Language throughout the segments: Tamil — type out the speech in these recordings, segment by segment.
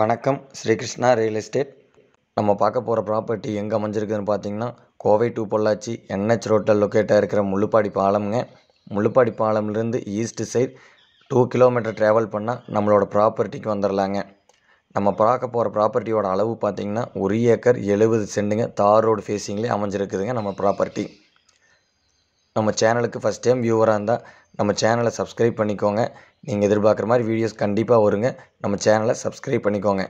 வணக்கம். Srikrishna real estate. நம்ம பார்க்க போகிற ப்ராப்பர்ட்டி எங்கே அமைஞ்சிருக்குதுன்னு பார்த்தீங்கன்னா கோவை டு பொள்ளாச்சி என்ஹெச் ரோட்டில் லொக்கேட்டாக இருக்கிற முள்ளுப்பாடி பாலம்ங்க. Mullupadi பாலம்லேருந்து east side two kilometre travel பண்ணால் நம்மளோட ப்ராப்பர்ட்டிக்கு வந்துடலாங்க நம்ம பார்க்க போகிற ப்ராப்பர்ட்டியோட அளவு பார்த்தீங்கன்னா ஒரு ஏக்கர் எழுபது சென்ட்டுங்க தார் ரோடு ஃபேஸிங்லேயே அமைஞ்சிருக்குதுங்க நம்ம ப்ராப்பர்ட்டி நம்ம சேனலுக்கு ஃபஸ்ட் டைம் வியூவராக இருந்தால் நம்ம சேனலை சப்ஸ்கிரைப் பண்ணிக்கோங்க. நீங்கள் எதிர்பார்க்குற மாதிரி வீடியோஸ் கண்டிப்பாக வருங்க. நம்ம சேனலை சப்ஸ்கிரைப் பண்ணிக்கோங்க.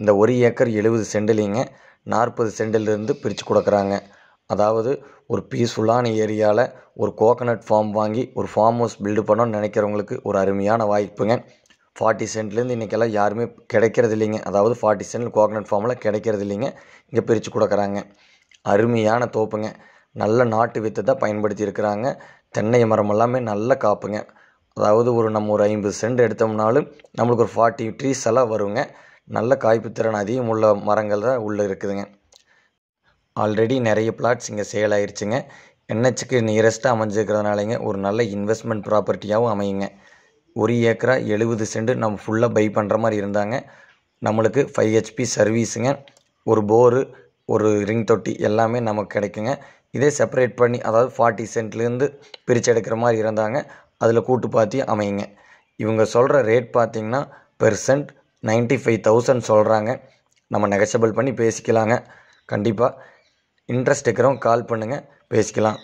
இந்த ஒரு ஏக்கர் எழுபது செண்டிலிங்க நாற்பது செண்டிலிருந்து பிரித்து கொடுக்குறாங்க. அதாவது ஒரு பீஸ்ஃபுல்லான ஏரியாவில் ஒரு கோகனட் ஃபார்ம் வாங்கி ஒரு ஃபார்ம் ஹவுஸ் பில்டு பண்ணோன்னு நினைக்கிறவங்களுக்கு ஒரு அருமையான வாய்ப்புங்க. ஃபார்ட்டி சென்ட்லேருந்து இன்றைக்கெல்லாம் யாருமே கிடைக்கிறது இல்லைங்க அதாவது ஃபார்ட்டி சென்ட் கோகனட் ஃபார்மில் கிடைக்கிறது இல்லைங்க இங்கே பிரித்து கொடுக்குறாங்க. அருமையான தோப்புங்க. நல்ல நாட்டு வித்தை தான் பயன்படுத்தி இருக்கிறாங்க. தென்னை மரம் எல்லாமே நல்ல காப்புங்க. அதாவது ஒரு நம்ம ஒரு ஐம்பது சென்ட் எடுத்தோம்னாலும் நம்மளுக்கு ஒரு ஃபார்ட்டி ட்ரீஸ் எல்லாம் வருங்க. நல்ல காய்ப்பு திறன் அதிகம் உள்ள மரங்கள் தான் உள்ளே இருக்குதுங்க. ஆல்ரெடி நிறைய பிளாட்ஸ் இங்கே சேல் ஆயிடுச்சுங்க என்ஹெச்சுக்கு நியரஸ்ட்டாக அமைஞ்சிருக்கிறதுனாலங்க ஒரு நல்ல இன்வெஸ்ட்மெண்ட் ப்ராப்பர்ட்டியாகவும் அமையுங்க. ஒரு ஏக்கரா எழுபது சென்ட் நம்ம ஃபுல்லாக பை பண்ணுற மாதிரி இருந்தாங்க. நம்மளுக்கு ஃபைவ் ஹெச்பி சர்வீஸுங்க ஒரு போரு ஒரு ரிங் தொட்டி எல்லாமே நமக்கு கிடைக்குங்க. இதே செப்பரேட் பண்ணி அதாவது ஃபார்ட்டி சென்ட்லேருந்து பிரித்து எடுக்கிற மாதிரி இருந்தாங்க. அதில் கூட்டு பாத்தி அமையுங்க. இவங்க சொல்கிற ரேட் பார்த்திங்கன்னா பெர்சன்ட் நைன்ட்டி ஃபைவ் தௌசண்ட் சொல்கிறாங்க நம்ம நெகசபிள் பண்ணி பேசிக்கலாங்க. கண்டிப்பாக இன்ட்ரெஸ்ட் இருக்கிறவங்க கால் பண்ணுங்கள் பேசிக்கலாம்.